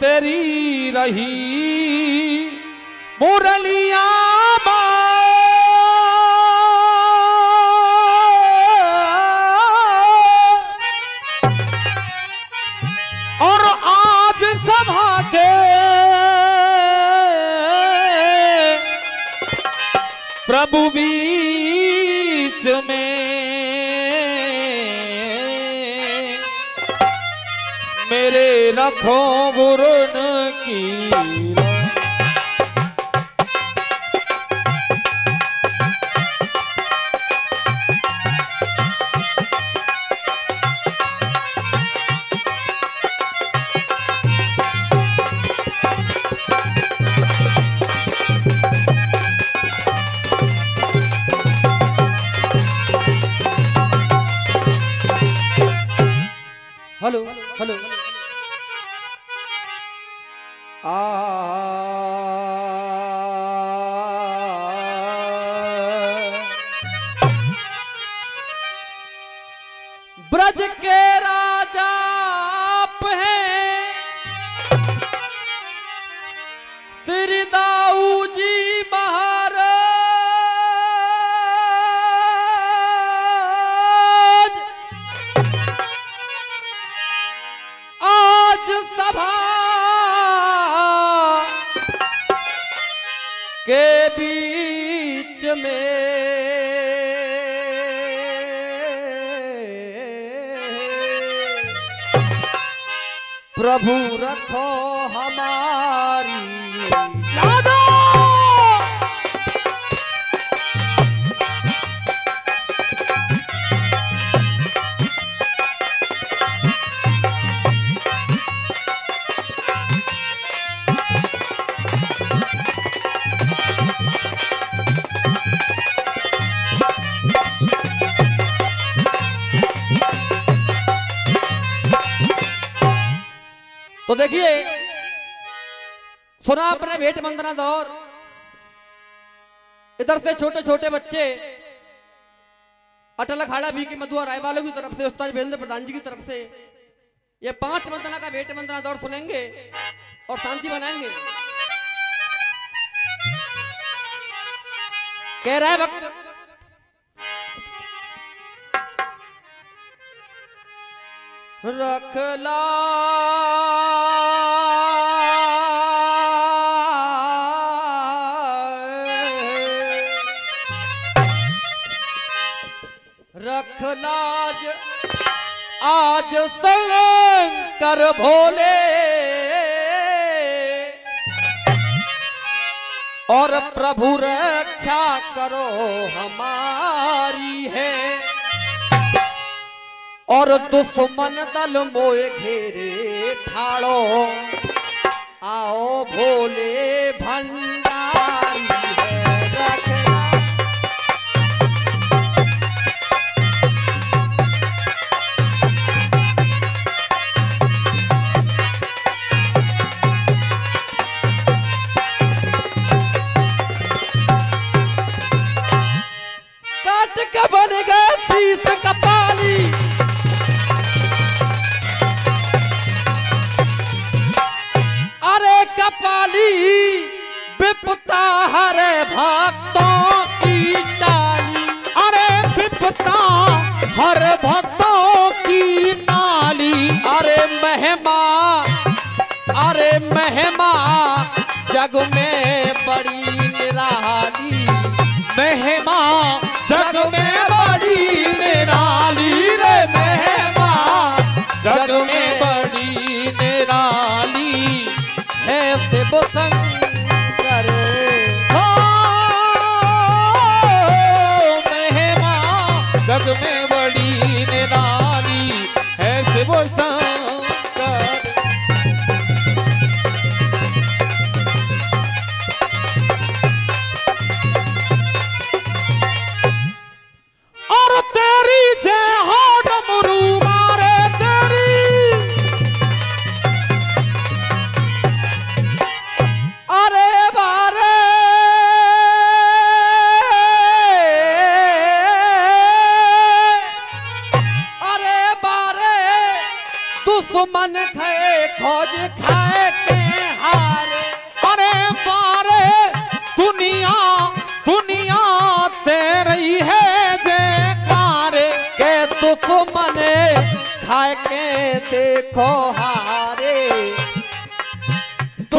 तेरी रही मुरलिया और आज सभा के प्रभु बीच में રાખો ગુરુ નકી बीच में प्रभु रखो तो देखिए, सुना अपने भेंट वंदना दौर। इधर से छोटे छोटे बच्चे, अटल अखाड़ा भी की मधुआ राय वालों की तरफ़ से, उस्ताद वीरेंद्र प्रधान जी की तरफ़ से, ये पाँच वंदना का भेंट वंदना दौर सुनेंगे और शांति बनाएँगे कह रहा है वक्त रखला रखलाज आज शंकर भोले। और प्रभु रक्षा करो हमारी है। और दुश्मन दल मोए घेरे ठाड़ो आओ भोले भंडारी भक्तों की नाली। अरे महिमा अरे महिमा जग में बड़ी निराली। महिमा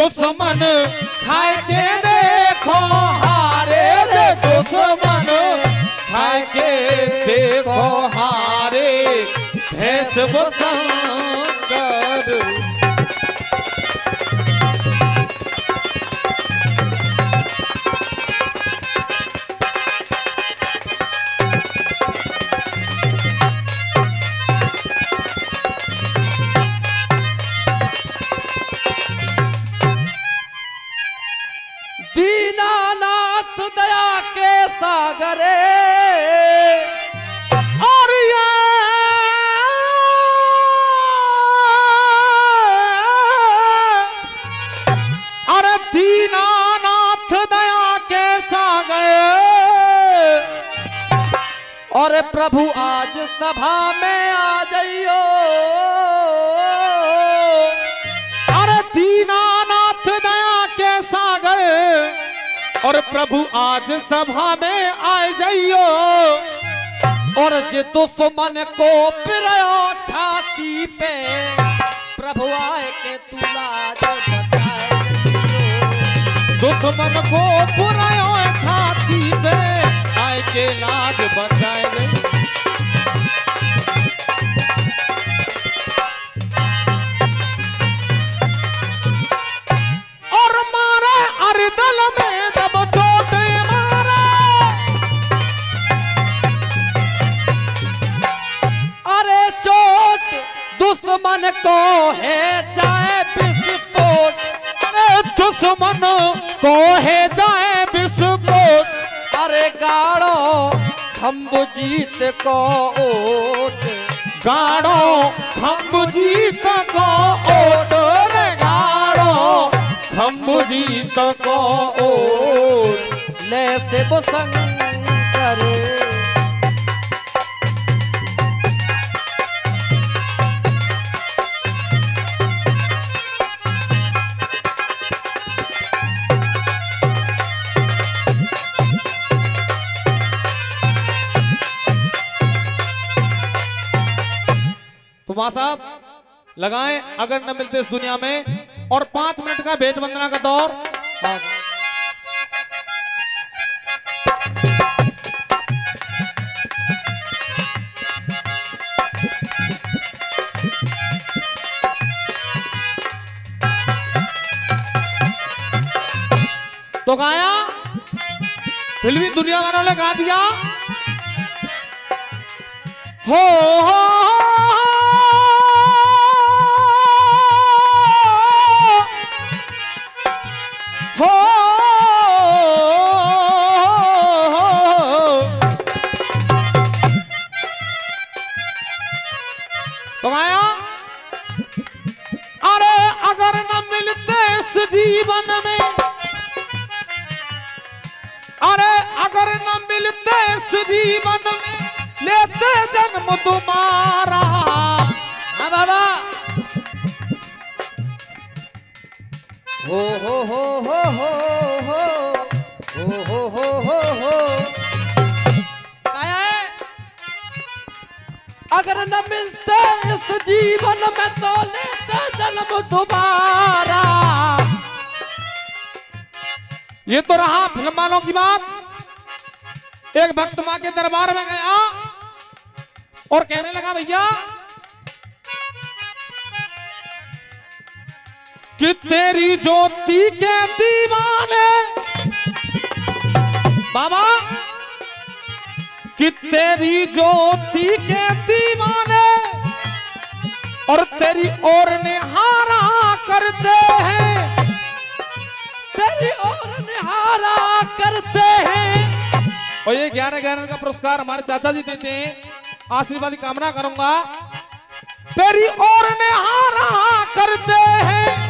दुश्मन खाए के देखो हारे रे दुश्मन खाए के देखो हारे। भैंस बसंकर सागरे। और ये अरे दीनानाथ दया के सागर। और प्रभु आज सभा में आ और प्रभु आज सभा में आ जाइयो। और जे दुश्मन को पिरायो छाती पे, प्रभु आए के तुला जो बचाए दुश्मन को पुरायो छाती पे, आए के लाज बचाएँगे दुश्मन को है जाए विस्फोट। अरे दुश्मन को है जाए विस्फोट। अरे गाड़ो खम्ब जीत को ओट। गाड़ो खम्ब जीत को ओट। रे गाड़ो खम्ब जीत को ओट। ले से बुसंकर तो माँ साहब, लगाएँ अगर न मिलते इस दुनिया में। और पाँच मिनट का भेंट वंदना का दौर। तो गाया, फिल्मी दुनिया वालों ने गा दिया। हो हो जीवन में अरे अगर न मिलते इस जीवन में लेते जन्म तुम्हारा हाँ बाबा हो हो हो हो हो हो हो हो हो हो हो काया है अगर न मिलते इस जीवन में तो लेते जन्म दोबारा ये तो रहा फ़िल्म की बात। एक भक्त माँ के दरबार में गया और कहने लगा, भैया, कि तेरी ज्योति के दीवाने, बाबा, कि तेरी ज्योति के दीवाने और तेरी ओर निहारा करते करते हैं। और ये ग्यारह ग्यारह का पुरस्कार हमारे चाचा जी देते हैं। आशीर्वाद की कामना करूँगा। तेरी ओर निहारा करते हैं।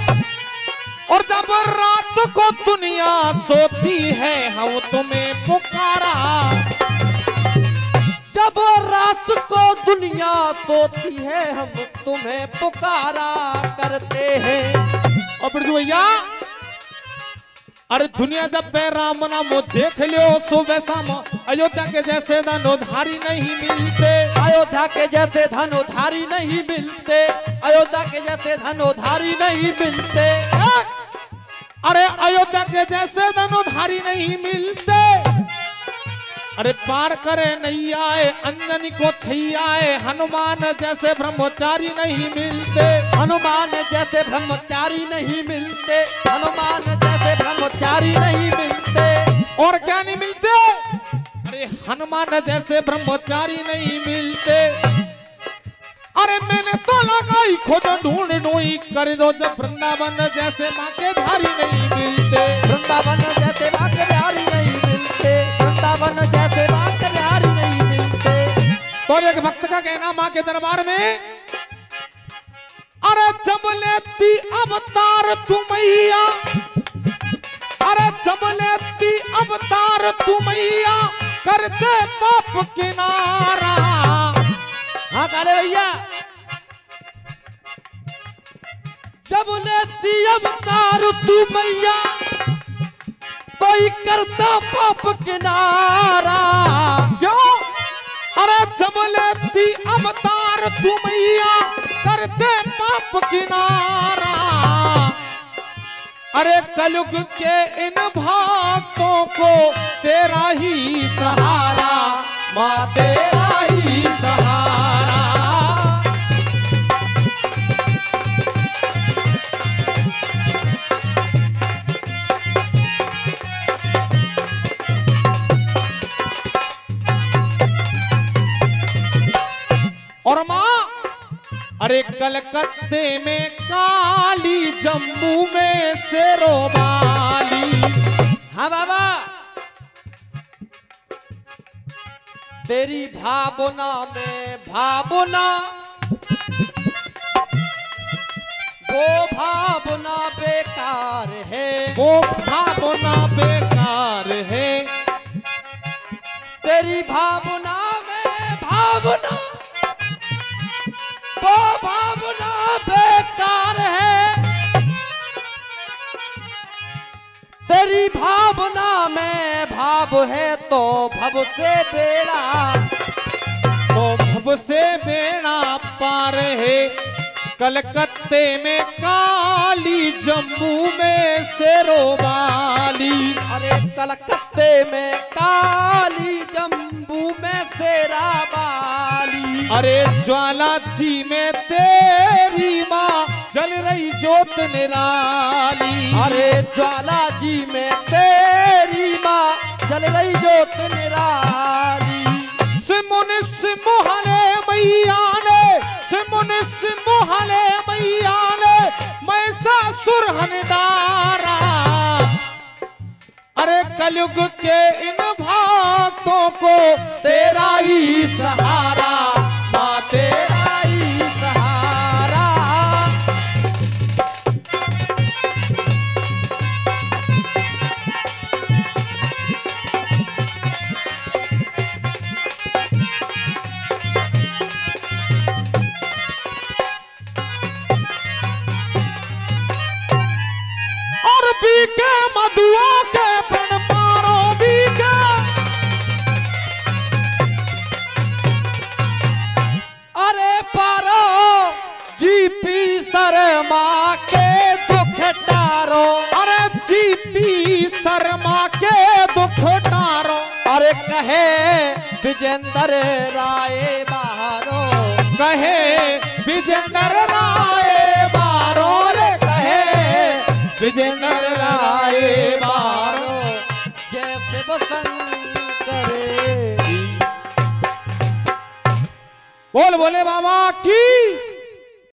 और जब रात को दुनिया सोती है, हम तुम्हें पुकारा। जब रात को दुनिया सोती है, हम तुम्हें पुकारा करते हैं। और बिरजू भैया अरे दुनिया जब पे राम नाम देख लियो सुबह शाम। अयोध्या के जैसे धन उधारी नहीं मिलते। अयोध्या के जैसे धन उधारी नहीं मिलते। अयोध्या के जैसे धन उधारी नहीं मिलते। अरे अयोध्या के जैसे धन उधारी नहीं मिलते। अरे पार करे नहीं आए अंजनी को छैयाए हनुमान जैसे ब्रह्मचारी नहीं मिलते। हनुमान जैसे ब्रह्मचारी नहीं मिलते। हनुमान जैसे ब्रह्मचारी नहीं मिलते। और क्या नहीं मिलते? अरे हनुमान जैसे ब्रह्मचारी नहीं मिलते। अरे मैंने तो लगाई खुद ढूंढ ढूंढ कर जब वृंदावन जैसे माँ के धारी नहीं मिलते। एक भक्त का कहना माँ के दरबार में, अरे जब लेती अवतार तू मैया, अरे जब लेती अवतार तू मैया करते पाप किनारा हाँ काले भैया। जब लेती अवतार तू मैया, कोई करता पाप किनारा क्यों थी अवतार तू मैया करते पाप किनारा। अरे कलुग के इन भक्तों को तेरा ही सहारा, माँ तेरा ही सहारा कलकत्ते में काली जम्मू में शेरोबाली हाँ बाबा। तेरी भावना में भावना। वो भावना बेकार है। वो भावना बेकार है। तेरी भावना में भावना। वो भावना बेकार है। तेरी भावना में भाव है तो भव से बेड़ा। तो भव से बेड़ा पार है। कलकत्ते में काली जम्मू में शेरोबाली अरे कलकत्ते में काली जम्बू में तेरा बाली। अरे ज्वाला जी में तेरी माँ जल रही जोत निराली। अरे ज्वाला जी में तेरी माँ जल रही जोत निराली। सिमुन सिमुहले मैया ने सिमुन सिमुहले मैया ने मैं सुरहन डारा अरे कलयुग के इन को तेरा ही सहारा। कहे विजेंद्र राय बारो कहे विजेंद्र राय बारो रे कहे। विजेंद्र राय बारो जैसे बसंत करे बोल बोले बाबा की?